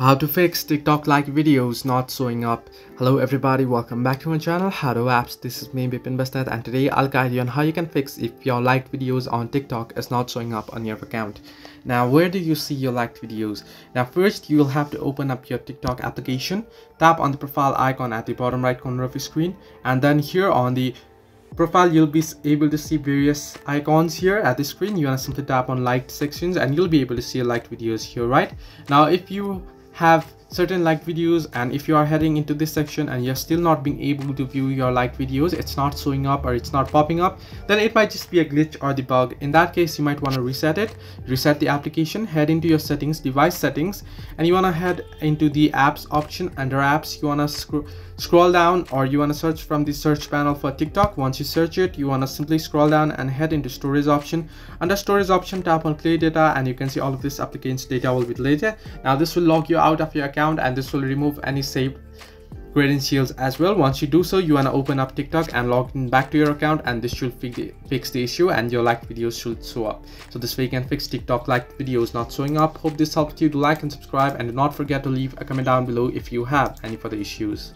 How to fix TikTok like videos not showing up. Hello everybody, welcome back to my channel How to Apps. This is me Bipin Basnet and today I'll guide you on how you can fix if your liked videos on TikTok is not showing up on your account. Now where do you see your liked videos? Now first you'll have to open up your TikTok application, tap on the profile icon at the bottom right corner of your screen and then here on the profile you'll be able to see various icons here at the screen you want to simply tap on liked sections and you'll be able to see liked videos here right now if you have certain like videos and if you are heading into this section and you're still not being able to view your like videos it's not showing up or it's not popping up then it might just be a glitch or the bug. In that case you might want to reset it reset the application head into your settings device settings and you want to head into the apps option. Under apps you want to sc scroll down or you want to search from the search panel for tiktok. Once you search it you want to simply scroll down and head into storage option. Under storage option tap on clear data and you can see all of this application's data will be deleted. Now this will log you out of your account account and this will remove any saved credentials as well. Once you do so you want to open up tiktok and log in back to your account and this should fix the issue and your liked videos should show up. So this way you can fix tiktok liked videos not showing up. Hope this helped you. To like and subscribe and do not forget to leave a comment down below if you have any further issues